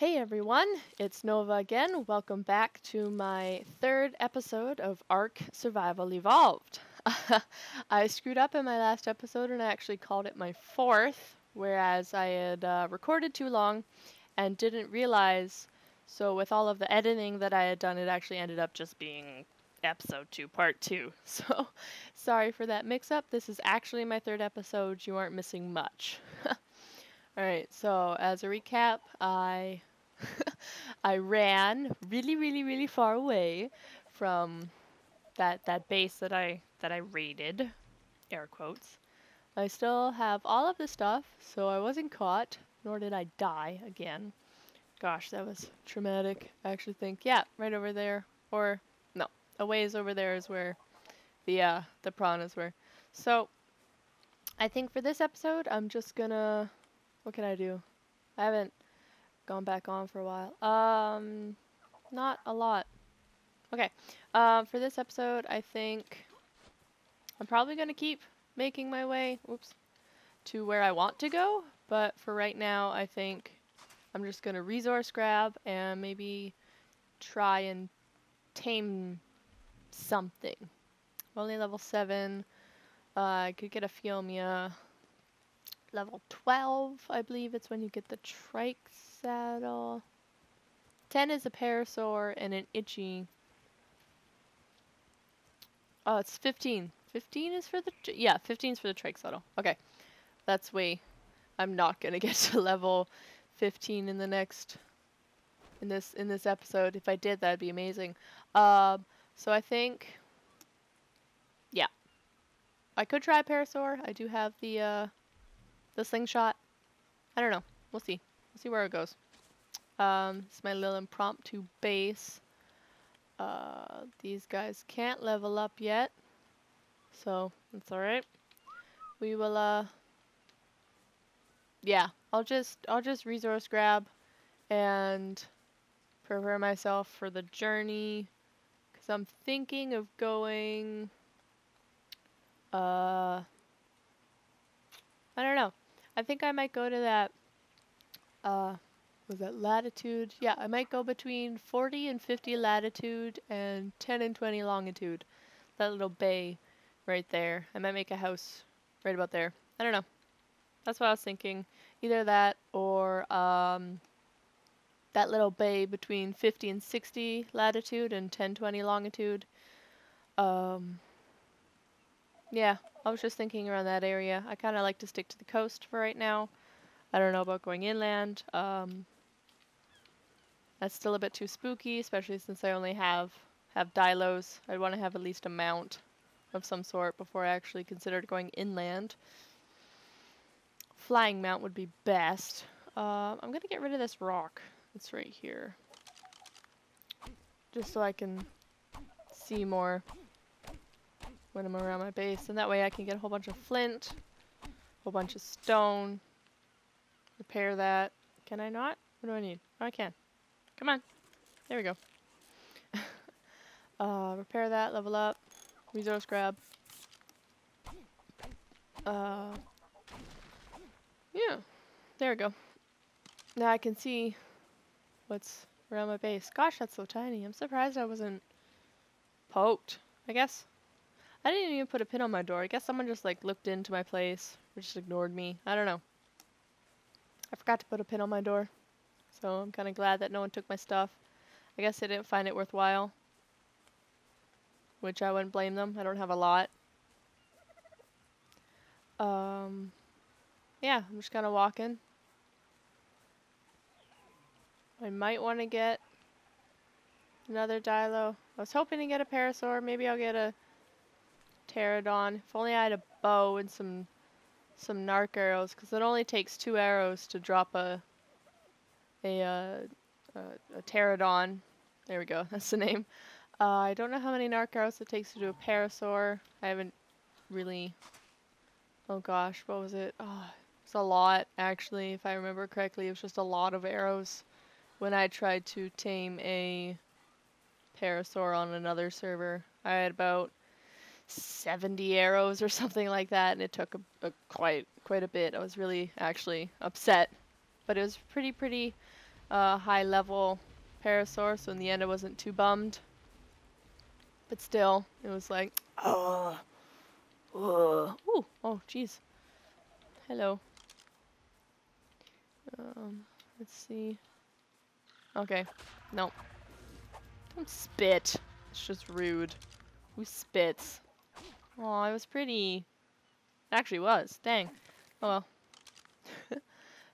Hey everyone, it's Nova again. Welcome back to my third episode of Ark Survival Evolved. I screwed up in my last episode and I actually called it my fourth, whereas I had uh, recorded too long and didn't realize. So, with all of the editing that I had done, it actually ended up just being episode two, part two. So, sorry for that mix up. This is actually my third episode. You aren't missing much. Alright, so as a recap, I I ran really, really, really far away from that that base that I that I raided, air quotes. I still have all of the stuff, so I wasn't caught, nor did I die again. Gosh, that was traumatic. I actually think, yeah, right over there, or no, a ways over there is where the uh, the piranhas were. So, I think for this episode, I'm just gonna, what can I do? I haven't gone back on for a while. Um, not a lot. Okay, um, for this episode, I think I'm probably going to keep making my way, oops, to where I want to go. But for right now, I think I'm just going to resource grab and maybe try and tame something. Only level 7. Uh, I could get a Phiomia. Level 12, I believe it's when you get the trike saddle. 10 is a parasaur and an itchy. Oh, it's 15. 15 is for the, yeah, 15 is for the trike saddle. Okay, that's way, I'm not going to get to level 15 in the next, in this, in this episode. If I did, that'd be amazing. Um, so I think, yeah, I could try parasaur. I do have the, uh, the slingshot. I don't know. We'll see. We'll see where it goes. Um, it's my little impromptu base. Uh, these guys can't level up yet. So, that's alright. We will, uh... Yeah, I'll just, I'll just resource grab and prepare myself for the journey. Because I'm thinking of going... Uh... I don't know. I think I might go to that uh, was that latitude? Yeah, I might go between 40 and 50 latitude and 10 and 20 longitude. That little bay right there. I might make a house right about there. I don't know. That's what I was thinking. Either that or um, that little bay between 50 and 60 latitude and 10, 20 longitude. Um, yeah, I was just thinking around that area. I kind of like to stick to the coast for right now. I don't know about going inland. Um, that's still a bit too spooky, especially since I only have have dilos. I'd want to have at least a mount of some sort before I actually considered going inland. Flying mount would be best. Uh, I'm going to get rid of this rock that's right here. Just so I can see more when I'm around my base. And that way I can get a whole bunch of flint, a whole bunch of stone, Repair that. Can I not? What do I need? Oh, I can. Come on. There we go. uh, repair that, level up, resource grab. Uh, yeah, there we go. Now I can see what's around my base. Gosh, that's so tiny. I'm surprised I wasn't poked, I guess. I didn't even put a pin on my door. I guess someone just like looked into my place or just ignored me. I don't know. I forgot to put a pin on my door. So I'm kind of glad that no one took my stuff. I guess they didn't find it worthwhile. Which I wouldn't blame them. I don't have a lot. Um, yeah, I'm just kind of walking. I might want to get another Dilo. I was hoping to get a Parasaur. Maybe I'll get a Pterodon. If only I had a bow and some some narc arrows because it only takes two arrows to drop a a, uh, a, a pterodon. There we go. That's the name. Uh, I don't know how many narc arrows it takes to do a parasaur. I haven't really. Oh gosh, what was it? Oh, it's a lot actually. If I remember correctly, it was just a lot of arrows when I tried to tame a parasaur on another server. I had about 70 arrows or something like that, and it took a, a, quite quite a bit. I was really actually upset, but it was pretty pretty uh, high level parasaur, so in the end I wasn't too bummed. But still, it was like, oh, oh, ooh, oh, jeez. Hello. Um, let's see. Okay, no. Don't spit. It's just rude. Who spits? Oh, it was pretty. It actually was. Dang. Oh well.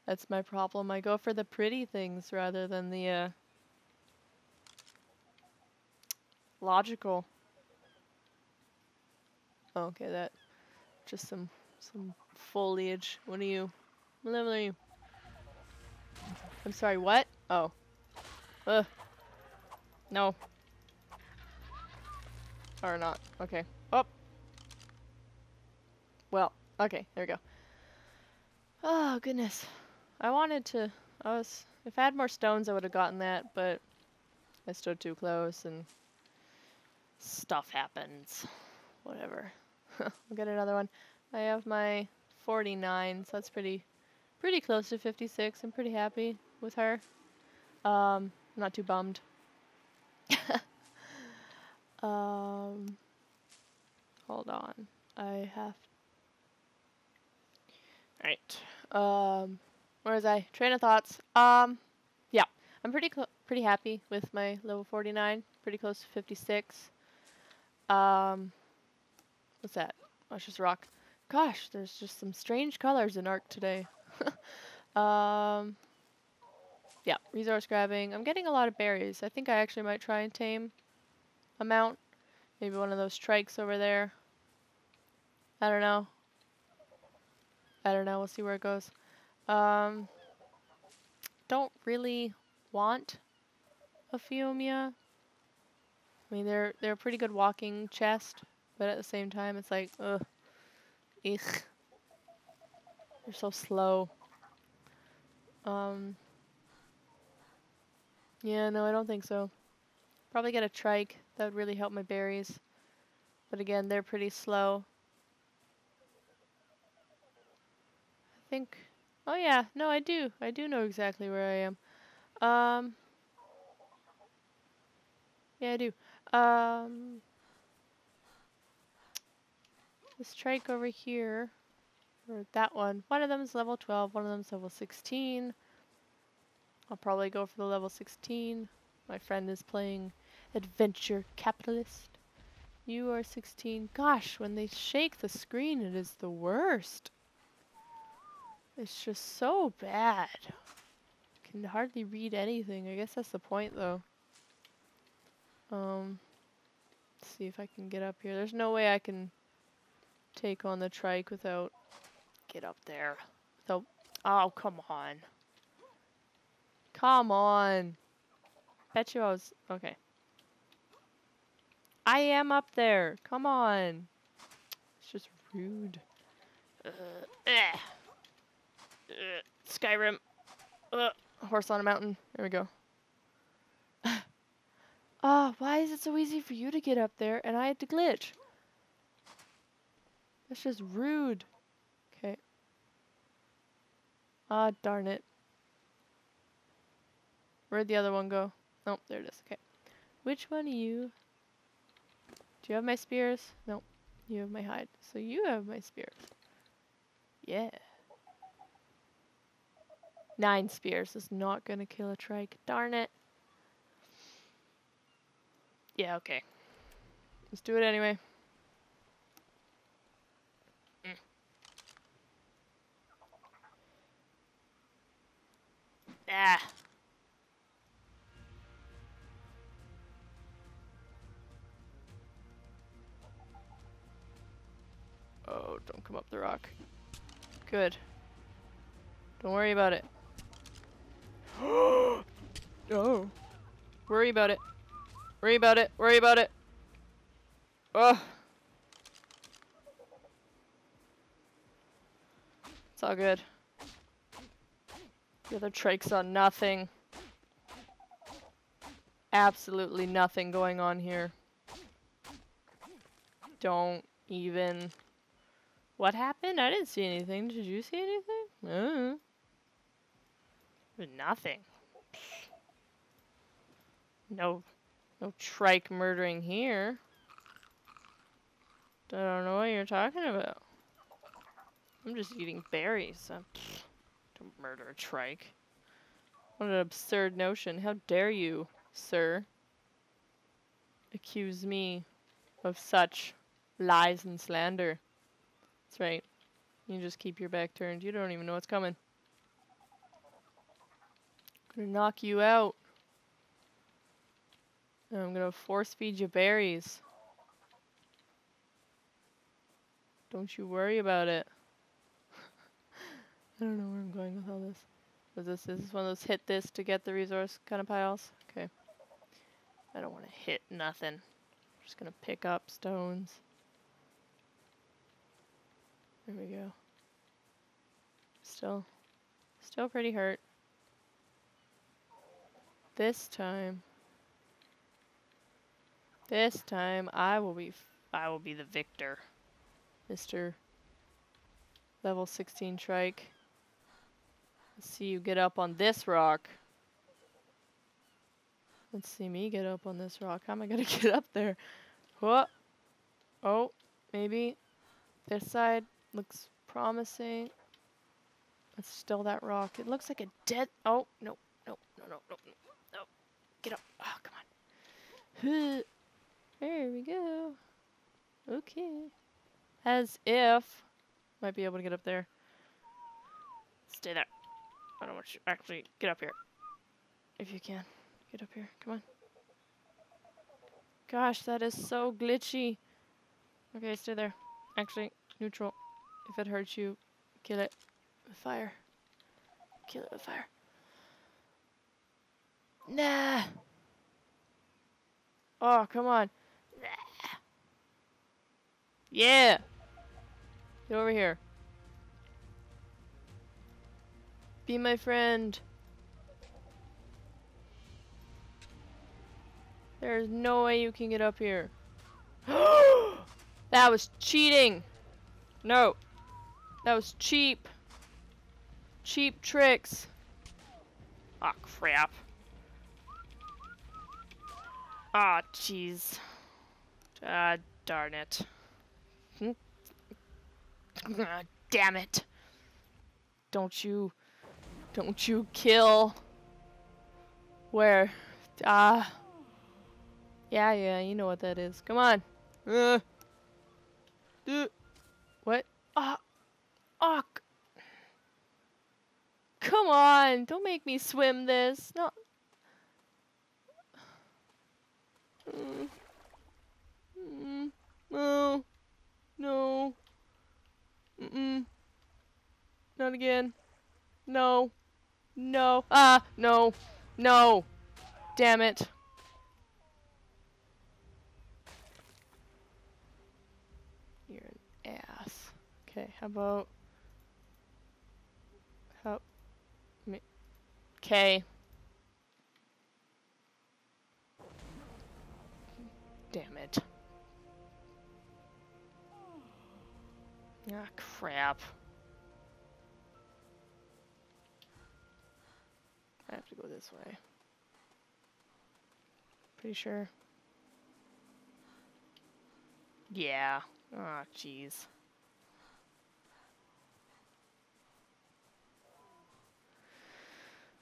That's my problem. I go for the pretty things rather than the, uh, logical. Oh, okay, that. Just some, some foliage. What are you? What level are you? I'm sorry, what? Oh. Ugh. No. Or not. Okay. Well, okay, there we go. Oh, goodness. I wanted to... I was... If I had more stones, I would have gotten that, but I stood too close and stuff happens. Whatever. I'll get another one. I have my 49, so that's pretty pretty close to 56. I'm pretty happy with her. Um, not too bummed. um, hold on. I have... Right. Um, where was I? Train of thoughts. Um, yeah. I'm pretty pretty happy with my level 49. Pretty close to 56. Um, what's that? Oh, it's just rock. Gosh, there's just some strange colors in Ark today. um, yeah, resource grabbing. I'm getting a lot of berries. I think I actually might try and tame a mount. Maybe one of those trikes over there. I don't know. I don't know. We'll see where it goes. Um, don't really want a Phiomia. I mean, they're they're a pretty good walking chest, but at the same time, it's like, ugh, ich. They're so slow. Um. Yeah, no, I don't think so. Probably get a trike. That would really help my berries. But again, they're pretty slow. Think... Oh yeah, no, I do. I do know exactly where I am. Um... Yeah, I do. Um, this trike over here, or that one, one of them is level 12, one of them is level 16. I'll probably go for the level 16. My friend is playing Adventure Capitalist. You are 16. Gosh, when they shake the screen, it is the worst. It's just so bad. Can hardly read anything. I guess that's the point, though. Um, see if I can get up here. There's no way I can take on the trike without get up there. Oh, come on. Come on. Bet you I was, okay. I am up there. Come on. It's just rude. Uh. Uh, Skyrim. Uh, horse on a mountain. There we go. Ah, why is it so easy for you to get up there and I had to glitch? That's just rude. Okay. Ah, darn it. Where'd the other one go? Nope, there it is. Okay. Which one are you? Do you have my spears? Nope. You have my hide. So you have my spears. Yeah. Nine spears is not gonna kill a trike. Darn it. Yeah, okay. Let's do it anyway. Mm. Ah. Oh, don't come up the rock. Good. Don't worry about it. oh. Worry about it. Worry about it. Worry about it. Ugh. It's all good. The other trikes on nothing. Absolutely nothing going on here. Don't even... What happened? I didn't see anything. Did you see anything? Uh -huh. Nothing. No, no trike murdering here. I don't know what you're talking about. I'm just eating berries. I'm, don't murder a trike. What an absurd notion. How dare you, sir, accuse me of such lies and slander. That's right. You just keep your back turned. You don't even know what's coming. Gonna knock you out. And I'm gonna force feed you berries. Don't you worry about it. I don't know where I'm going with all this. Was this is this one of those hit this to get the resource kind of piles? Okay. I don't want to hit nothing. I'm just gonna pick up stones. There we go. Still, still pretty hurt. This time, this time I will be, I will be the victor, Mister Level 16 trike. Let's see you get up on this rock. Let's see me get up on this rock. How am I gonna get up there? What? Oh, maybe this side looks promising. It's still that rock. It looks like a dead. Oh no, no, no, no, no! Get up! Oh, come on. There we go. Okay. As if might be able to get up there. Stay there. I don't want you. Actually, get up here. If you can. Get up here. Come on. Gosh, that is so glitchy. Okay, stay there. Actually, neutral. If it hurts you, kill it with fire. Kill it with fire. Nah. Oh, come on. Nah. Yeah. Get over here. Be my friend. There's no way you can get up here. that was cheating. No. That was cheap. Cheap tricks. Oh, crap. Aw, oh, jeez. Ah, darn it. Ah, damn it. Don't you don't you kill. Where? Ah. Yeah, yeah, you know what that is. Come on. Uh. What? Ah. Oh. oh. Come on. Don't make me swim this. No. Mm. Mm. No. No. Mm-mm. Not again. No. No. Ah, no. No. Damn it. You're an ass. Okay, how about... How... Me... Okay. Damn it. Ah, crap. I have to go this way. Pretty sure. Yeah. Oh, jeez.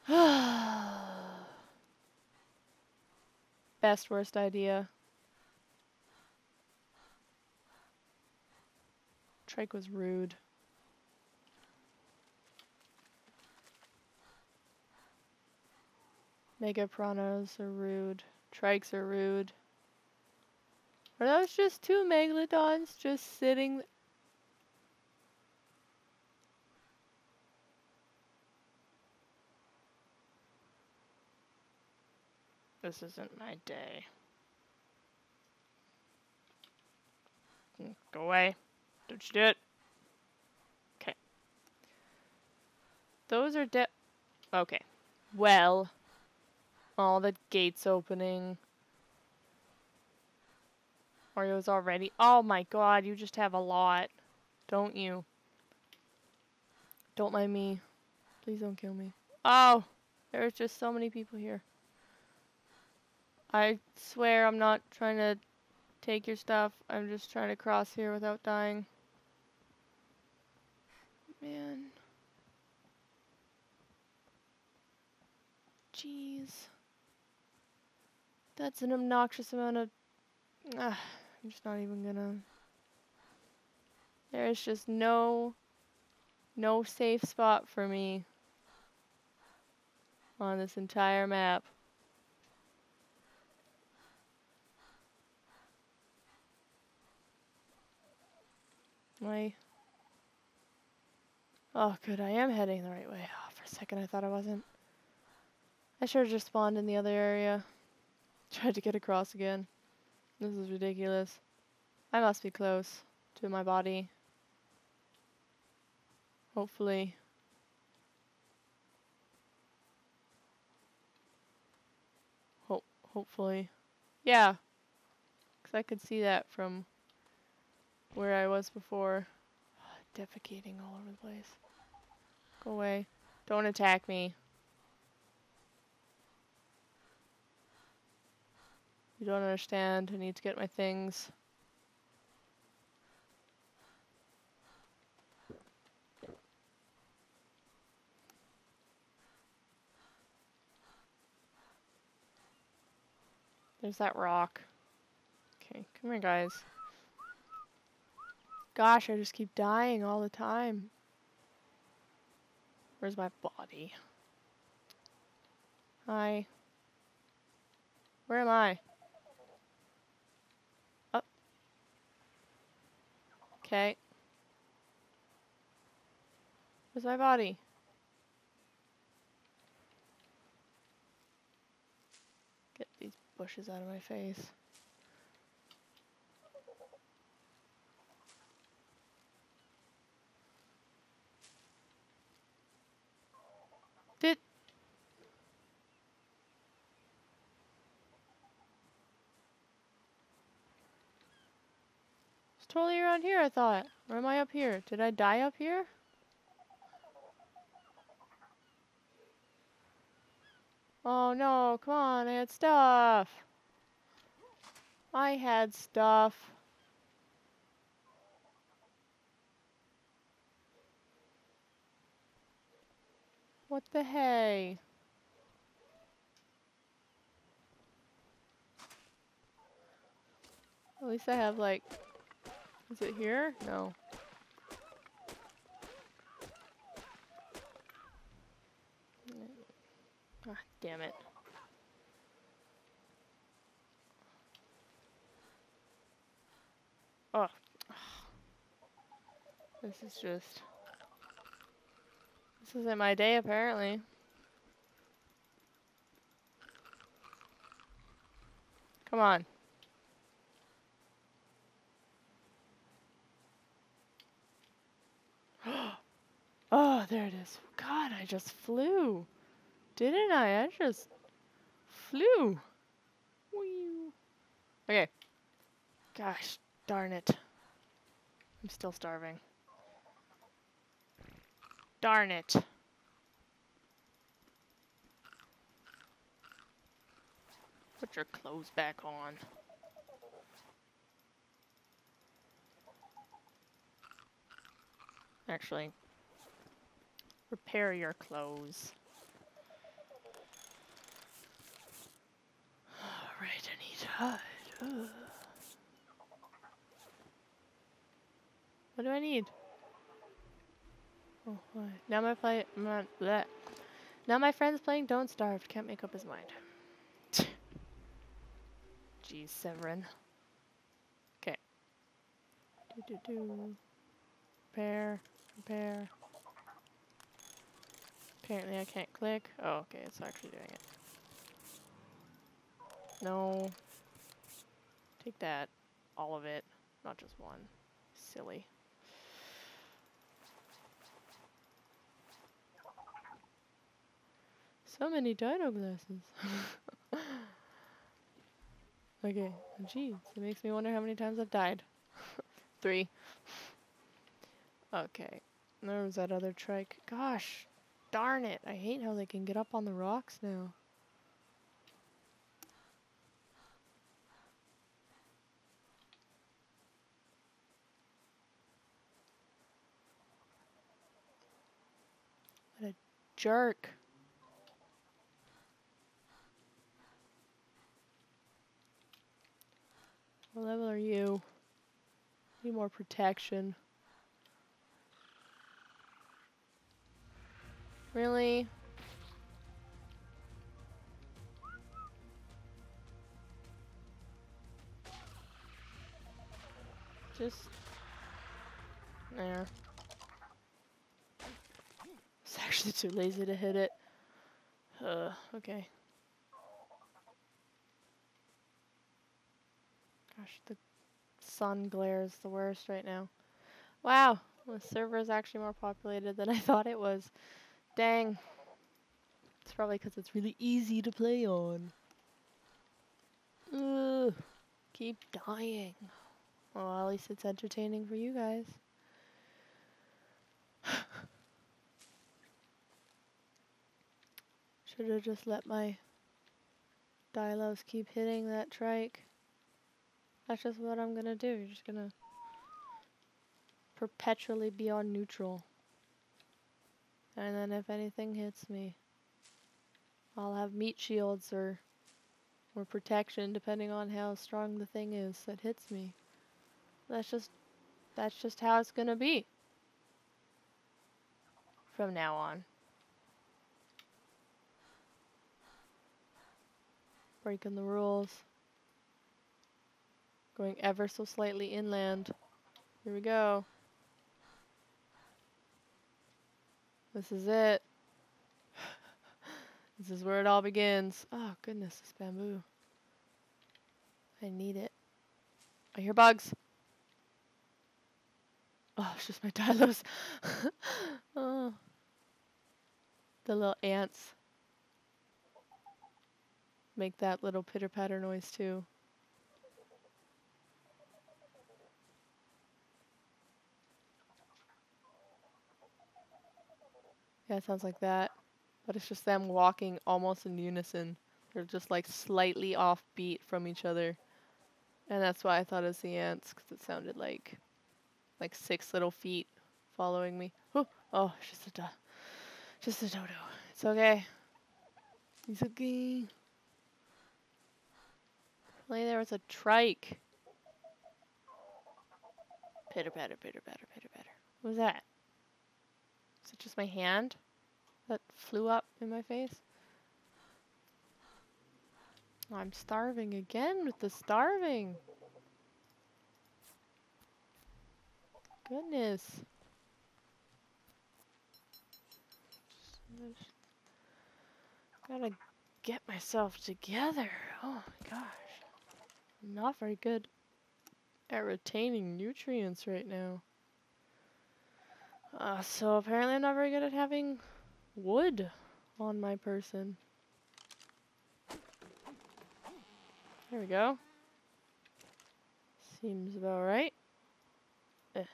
Best worst idea. Trike was rude. Mega Piranhas are rude. Trikes are rude. Are those just two Megalodons just sitting This isn't my day. Hmm, go away. It. Okay. Those are dead. Okay. Well. All the gates opening. Mario's already- Oh my god, you just have a lot. Don't you? Don't mind me. Please don't kill me. Oh! There's just so many people here. I swear I'm not trying to take your stuff. I'm just trying to cross here without dying. Man. Jeez. That's an obnoxious amount of... Ah, I'm just not even gonna... There's just no... No safe spot for me on this entire map. My... Oh, good, I am heading the right way. Oh, for a second I thought I wasn't. I should have just spawned in the other area. Tried to get across again. This is ridiculous. I must be close to my body. Hopefully. Hope, hopefully. Yeah. Because I could see that from where I was before. Defecating all over the place. Go away. Don't attack me. You don't understand. I need to get my things. There's that rock. Okay, come here, guys. Gosh, I just keep dying all the time. Where's my body? Hi. Where am I? Okay. Where's my body? Get these bushes out of my face. Did totally around here, I thought. Or am I up here? Did I die up here? Oh no, come on, I had stuff. I had stuff. What the hey? At least I have like is it here? No. Ah, damn it. Oh. This is just... This isn't my day, apparently. Come on. There it is. God, I just flew. Didn't I? I just flew. Okay. Gosh, darn it. I'm still starving. Darn it. Put your clothes back on. Actually, repair your clothes. Alright, I need hide. Ugh. What do I need? Oh, what? Now my play. My, bleh. Now my friend's playing Don't Starve. Can't make up his mind. Jeez, Severin. Okay. Do do do. Repair. Repair. Apparently I can't click. Oh, okay, it's actually doing it. No. Take that. All of it. Not just one. Silly. So many dino glasses. okay, jeez, it makes me wonder how many times I've died. Three. Okay. There was that other trike. Gosh, Darn it, I hate how they can get up on the rocks now. What a jerk. What level are you? Need more protection. Really? Just... There. It's actually too lazy to hit it. Uh, okay. Gosh, the sun glare is the worst right now. Wow, the server is actually more populated than I thought it was. Dang. It's probably because it's really easy to play on. Ugh. Keep dying. Well, at least it's entertaining for you guys. Should have just let my Dilos keep hitting that trike. That's just what I'm gonna do. You're just gonna perpetually be on neutral. And then if anything hits me, I'll have meat shields or or protection depending on how strong the thing is that hits me. That's just that's just how it's gonna be. From now on. Breaking the rules. Going ever so slightly inland. Here we go. This is it. this is where it all begins. Oh goodness, this bamboo. I need it. I hear bugs. Oh, it's just my Dilos. oh. The little ants make that little pitter patter noise too. Yeah, it sounds like that. But it's just them walking almost in unison. They're just like slightly off beat from each other. And that's why I thought it was the ants, because it sounded like like six little feet following me. Oh, oh just a do just a dodo. It's okay. It's okay. Only there was a trike. Pitter patter, pitter patter, pitter patter. What was that? Is it just my hand that flew up in my face? I'm starving again with the starving. Goodness. Gotta get myself together. Oh my gosh. I'm not very good at retaining nutrients right now. Uh, so apparently I'm not very good at having wood on my person. There we go. Seems about right. Eh.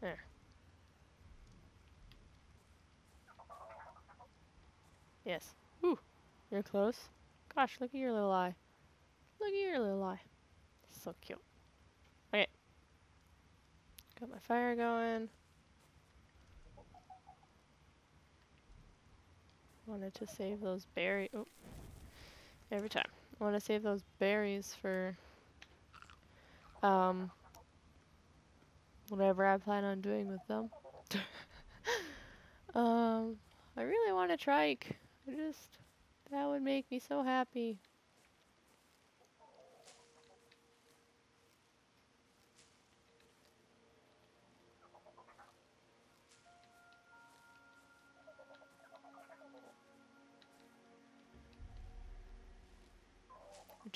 There. Yes. Ooh, you're close. Gosh, look at your little eye. Look at your little eye. So cute. Okay. Got my fire going. Wanted to save those berries. Oh, every time. I want to save those berries for um, whatever I plan on doing with them. um, I really want to trike. I just, that would make me so happy.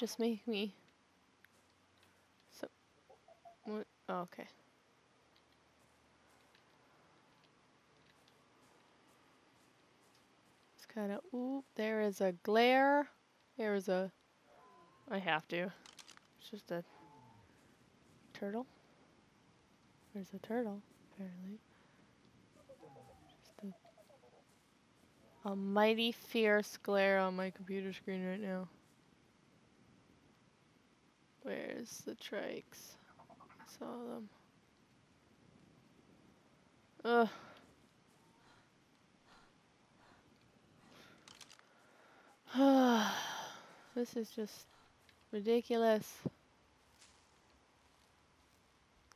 Just make me. So what oh, okay. It's kind of ooh there is a glare. There is a I have to. It's just a turtle. There's a turtle apparently. Just a, a mighty fierce glare on my computer screen right now Where's the trikes? I saw them. Ugh. this is just ridiculous.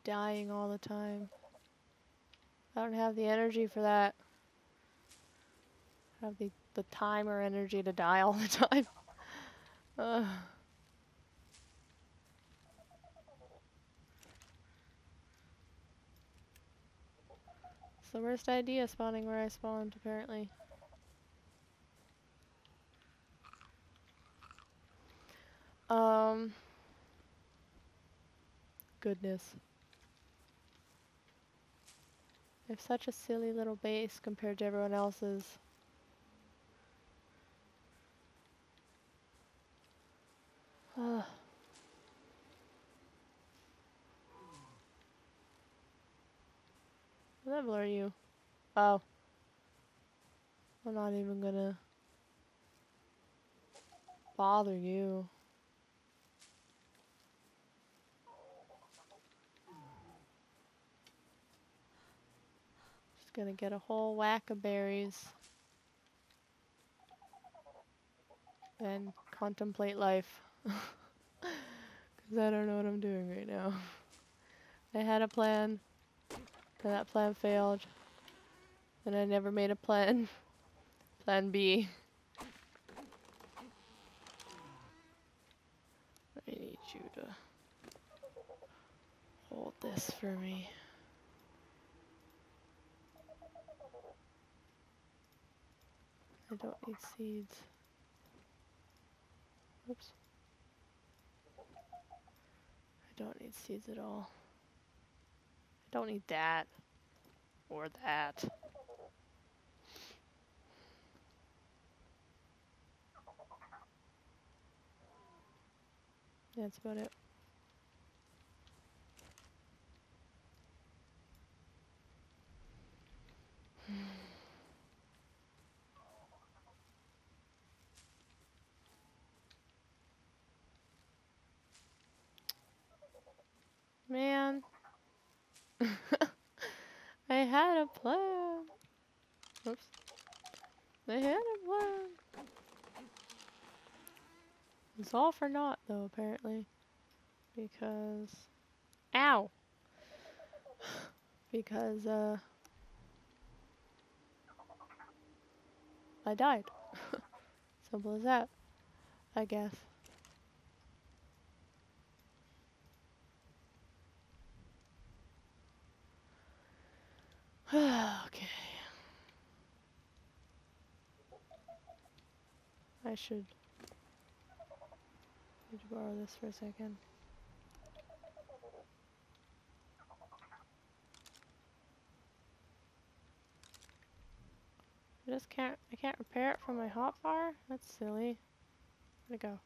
Dying all the time. I don't have the energy for that. I have the, the time or energy to die all the time. Ugh. The worst idea spawning where I spawned, apparently. Um. Goodness. I have such a silly little base compared to everyone else's. Ugh. Level are you? Oh. I'm not even gonna bother you. Just gonna get a whole whack of berries. And contemplate life. Because I don't know what I'm doing right now. I had a plan, and that plan failed. And I never made a plan. plan B. I need you to hold this for me. I don't need seeds. Oops. I don't need seeds at all. Don't need that. Or that. That's about it. Man. I had a plan. Oops. I had a plan. It's all for naught, though, apparently. Because... Ow! because, uh... I died. Simple as that, I guess. okay. I should need to borrow this for a second. I just can't I can't repair it from my hotbar? That's silly. Where'd it go?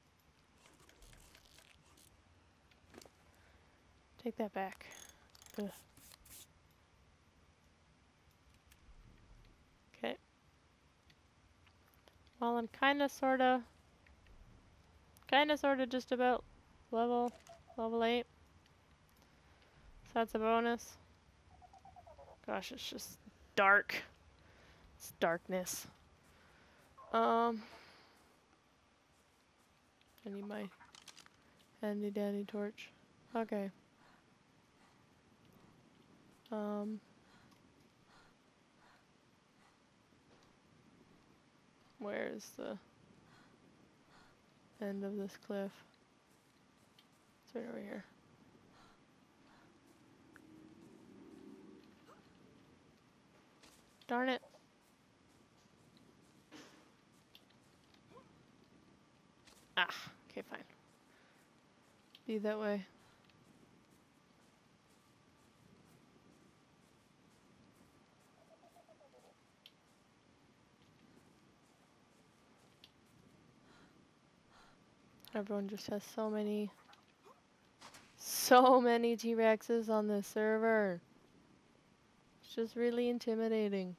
Take that back. Ugh. Okay. Well, I'm kinda sorta kinda sorta just about level level 8. So that's a bonus. Gosh, it's just dark. It's darkness. Um, I need my handy dandy torch. Okay. Um, where is the end of this cliff? It's right over here. Darn it. Ah, okay, fine. Be that way. Everyone just has so many, so many T-Rexes on this server. It's just really intimidating.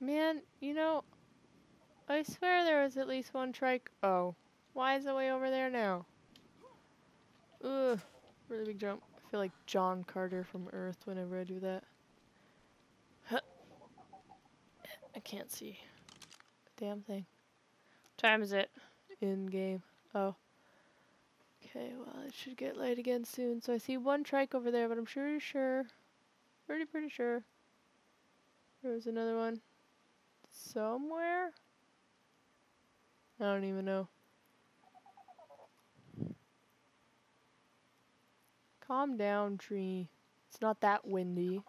Man, you know, I swear there was at least one trike. Oh. Why is it way over there now? Ugh. Really big jump. I feel like John Carter from Earth whenever I do that. Huh. I can't see damn thing. Time is it in game? Oh. Okay, well, it should get light again soon. So I see one trike over there, but I'm pretty sure, pretty, pretty sure there's another one somewhere. I don't even know. Calm down, tree. It's not that windy.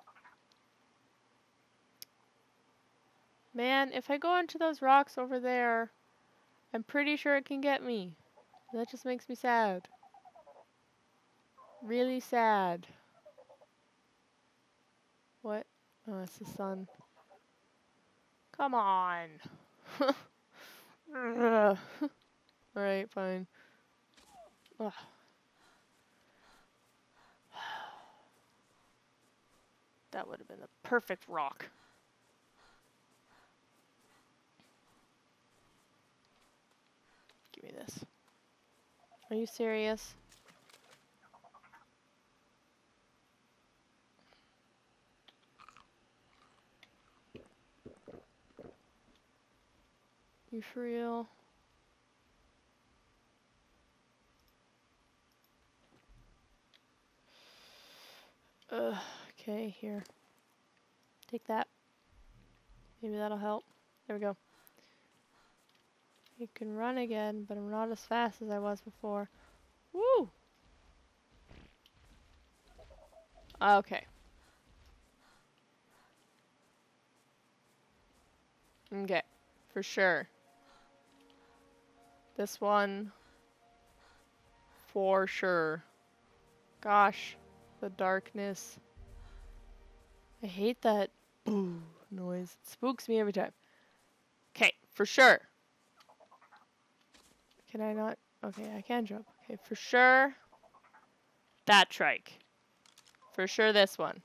Man, if I go into those rocks over there, I'm pretty sure it can get me. That just makes me sad. Really sad. What? Oh, it's the sun. Come on. Alright, fine. Ugh. That would have been the perfect rock. Me this. Are you serious? You for real? Ugh, okay, here. Take that. Maybe that'll help. There we go. You can run again, but I'm not as fast as I was before. Woo! Okay. Okay, for sure. This one, for sure. Gosh, the darkness. I hate that boo noise. It spooks me every time. Okay, for sure. Can I not? Okay, I can jump. Okay, for sure. That trike. For sure this one.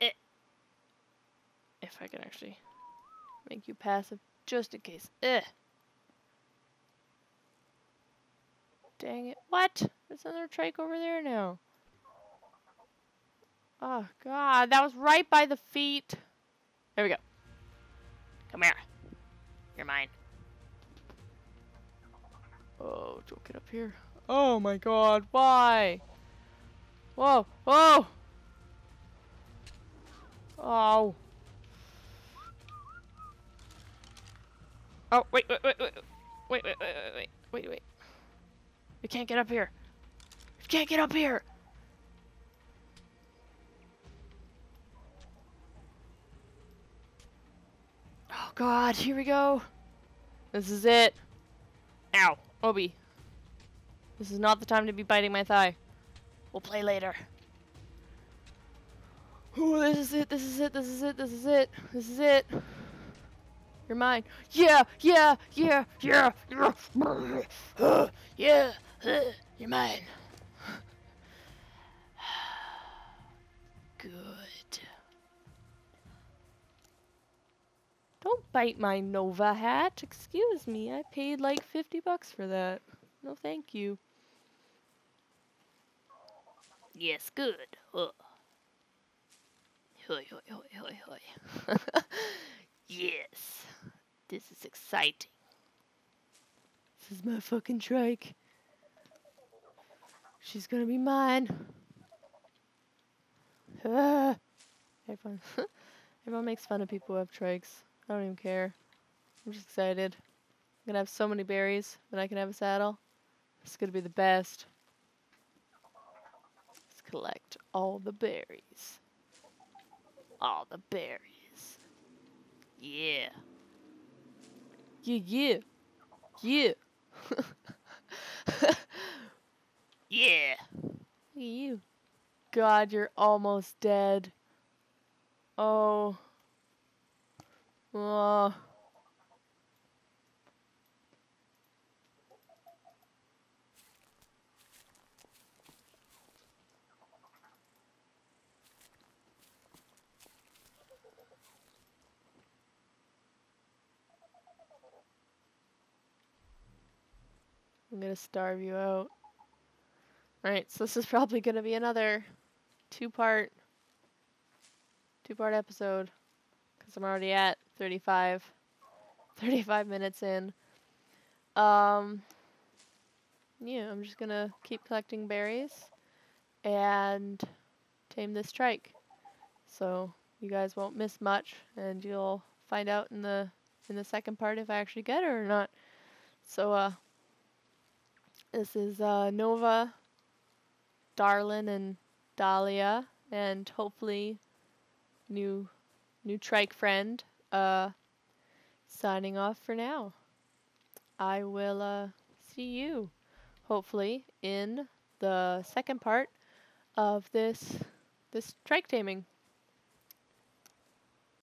It. If I can actually make you passive just in case. Ugh. Dang it. What? There's another trike over there now. Oh, God. That was right by the feet. There we go. Come here. You're mine. Oh, don't get up here. Oh my god, why? Whoa, whoa! Oh. Oh, wait, wait, wait, wait, wait, wait, wait, wait, wait, wait. We can't get up here. We can't get up here! Oh god, here we go. This is it. Ow. Obi. This is not the time to be biting my thigh. We'll play later. Oh, this is it, this is it, this is it, this is it, this is it. You're mine. Yeah, yeah, yeah, yeah, yeah, yeah, uh, you're mine. Good. Don't bite my Nova hat. Excuse me, I paid like 50 bucks for that. No thank you. Yes, good. Hoy, hoy, hoy, hoy, hoy. yes. This is exciting. This is my fucking trike. She's gonna be mine. Ah. Everyone, everyone makes fun of people who have trikes. I don't even care. I'm just excited. I'm gonna have so many berries that I can have a saddle. It's gonna be the best. Let's collect all the berries. All the berries. Yeah. Yeah, yeah. Yeah. yeah. Look at you. God, you're almost dead. Oh. Oh. I'm gonna starve you out. Alright, so this is probably gonna be another two-part two-part episode because I'm already at 35 35 minutes in. Um, yeah, I'm just gonna keep collecting berries and tame this trike. So you guys won't miss much, and you'll find out in the in the second part if I actually get her or not. So uh, this is uh, Nova, Darlin, and Dahlia, and hopefully new new trike friend. Uh, signing off for now. I will uh, see you hopefully in the second part of this this trike taming.